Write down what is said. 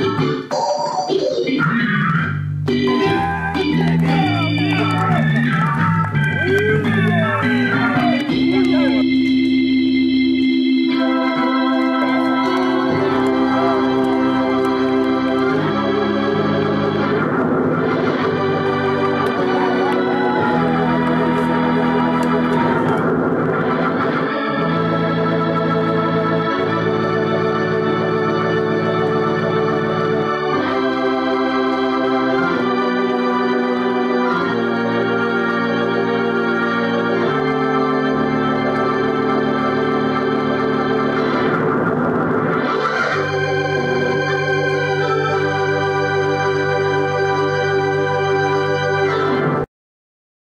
Thank you.